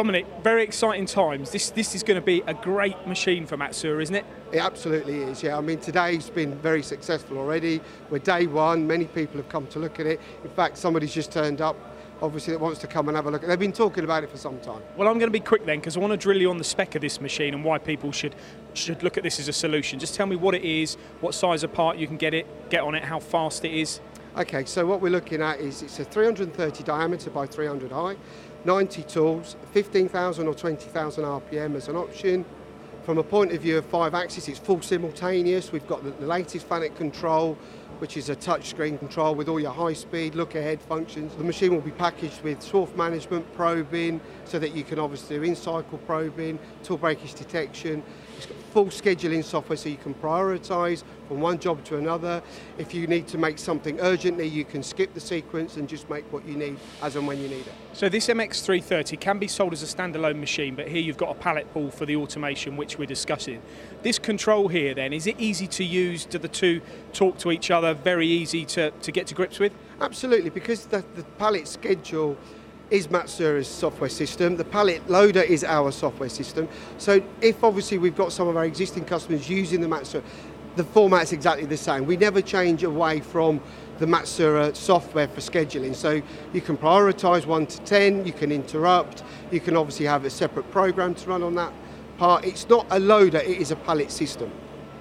Domenic, very exciting times. This this is going to be a great machine for Matsuura, isn't it? It absolutely is, yeah. I mean, today's been very successful already. We're day one, many people have come to look at it. In fact, somebody's just turned up, obviously, that wants to come and have a look. They've been talking about it for some time. Well, I'm going to be quick then because I want to drill you on the spec of this machine and why people should should look at this as a solution. Just tell me what it is, what size of part you can get it, get on it, how fast it is. Okay, so what we're looking at is it's a 330 diameter by 300 high, 90 tools, 15,000 or 20,000 RPM as an option. From a point of view of five axis, it's full simultaneous. We've got the latest FANUC control, which is a touchscreen control with all your high speed, look ahead functions. The machine will be packaged with swarf management, probing, so that you can obviously do in cycle probing, tool breakage detection. It's got full scheduling software so you can prioritise from one job to another. If you need to make something urgently, you can skip the sequence and just make what you need as and when you need it. So this MX330 can be sold as a standalone machine, but here you've got a pallet pull for the automation which we're discussing. This control here then, is it easy to use? Do the two talk to each other? Very easy to, to get to grips with? Absolutely, because the, the pallet schedule is Matsuura's software system. The pallet loader is our software system. So if obviously we've got some of our existing customers using the Matsuura, the format's exactly the same. We never change away from the Matsuura software for scheduling. So you can prioritize 1 to 10, you can interrupt, you can obviously have a separate program to run on that part. It's not a loader, it is a pallet system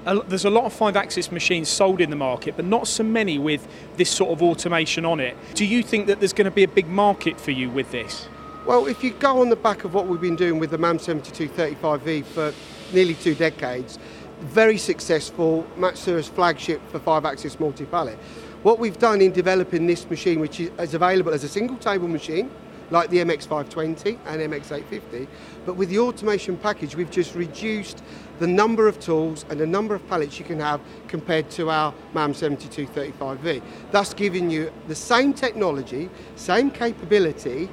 there's a lot of five axis machines sold in the market, but not so many with this sort of automation on it. Do you think that there's going to be a big market for you with this? Well, if you go on the back of what we've been doing with the MAM 7235V for nearly two decades, very successful, Matsuura's flagship for five axis multi pallet. What we've done in developing this machine, which is available as a single table machine, like the MX520 and MX850. But with the automation package, we've just reduced the number of tools and the number of pallets you can have compared to our MAM 7235V, thus giving you the same technology, same capability,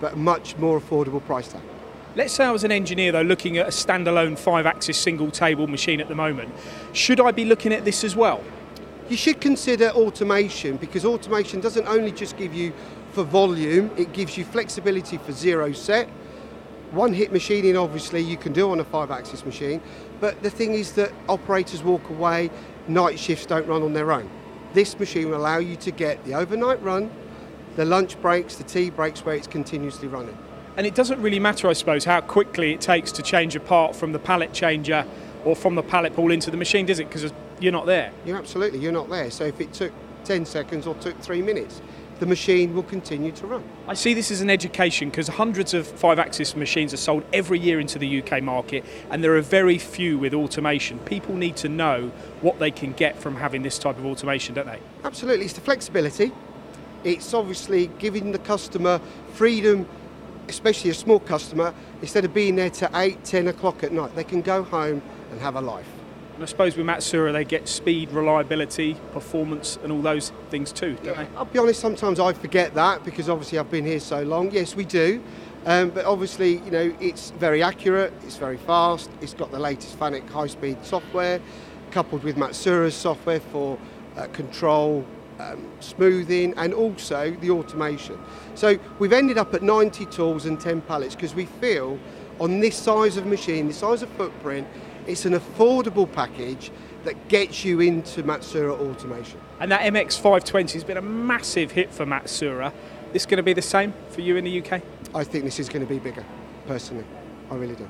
but much more affordable price tag. Let's say I was an engineer though looking at a standalone five axis single table machine at the moment. Should I be looking at this as well? You should consider automation because automation doesn't only just give you for volume, it gives you flexibility for zero set. One hit machining, obviously, you can do on a five axis machine, but the thing is that operators walk away, night shifts don't run on their own. This machine will allow you to get the overnight run, the lunch breaks, the tea breaks where it's continuously running. And it doesn't really matter, I suppose, how quickly it takes to change a part from the pallet changer or from the pallet pull into the machine, does it? Because you're not there. You're absolutely, you're not there. So if it took 10 seconds or took three minutes, the machine will continue to run. I see this as an education because hundreds of five axis machines are sold every year into the UK market, and there are very few with automation. People need to know what they can get from having this type of automation, don't they? Absolutely. It's the flexibility, it's obviously giving the customer freedom. Especially a small customer, instead of being there to 8, 10 o'clock at night, they can go home and have a life. And I suppose with Matsuura, they get speed, reliability, performance, and all those things too, don't yeah. they? I'll be honest, sometimes I forget that because obviously I've been here so long. Yes, we do. Um, but obviously, you know, it's very accurate, it's very fast, it's got the latest FANUC high-speed software, coupled with Matsuura's software for uh, control, um, smoothing, and also the automation. So we've ended up at 90 tools and 10 pallets because we feel on this size of machine, this size of footprint, it's an affordable package that gets you into Matsuura automation. And that MX520 has been a massive hit for Matsuura. This going to be the same for you in the UK? I think this is going to be bigger, personally. I really do.